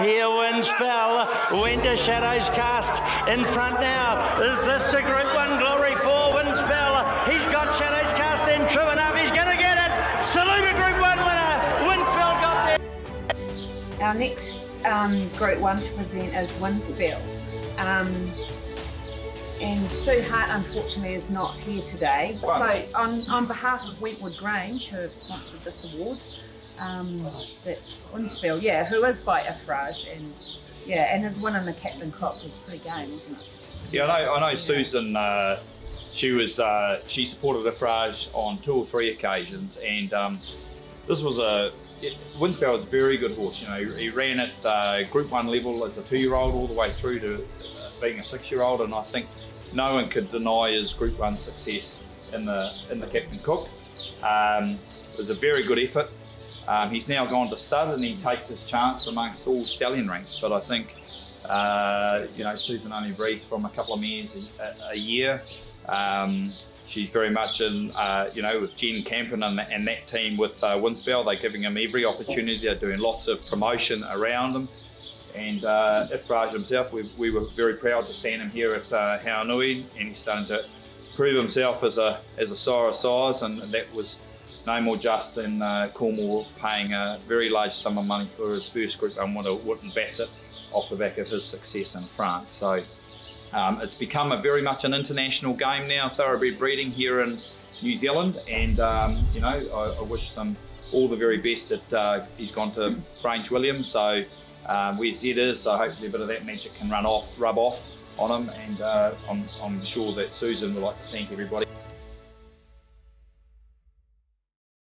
Here wins Bell, Winter Shadows cast in front now. Is this a Group 1 glory for Wyndspelle? He's got Shadows cast in, true enough, he's going to get it. Saluba Group 1 winner, Wyndspelle got there. Our next um, Group 1 to present is Wyndspelle. Um, and Sue Hart unfortunately is not here today. So on, on behalf of Wentwood Grange, who have sponsored this award, um, that's Wyndspelle, yeah, who is by Iffraaj and yeah, and his win in the Captain Cook was pretty game, wasn't it? Yeah, I know. I know Susan. Uh, she was uh, she supported Iffraaj on two or three occasions, and um, this was a it, Wyndspelle was a very good horse. You know, he, he ran at uh, Group One level as a two-year-old all the way through to uh, being a six-year-old, and I think no one could deny his Group One success in the in the Captain Cook. Um, it was a very good effort. Um, he's now gone to stud and he takes his chance amongst all stallion ranks. But I think, uh, you know, Susan only breeds from a couple of mares a, a year. Um, she's very much in, uh, you know, with Jen Campen and, and that team with uh, Wyndspelle. They're giving him every opportunity. They're doing lots of promotion around him. And uh, Iffraaj himself, we, we were very proud to stand him here at uh, and he's starting to prove himself as a as a sire of size, and that was no more just than uh, Coolmore paying a very large sum of money for his first Group 1 winner, Wootton Bassett, off the back of his success in France. So um, it's become a very much an international game now, thoroughbred breeding here in New Zealand, and um, you know I, I, wish them all the very best. At uh, he's gone to Grangewilliams, so um, where Zed is, so hopefully a bit of that magic can run off, rub off on him, and uh, I'm, I'm sure that Susan would like to thank everybody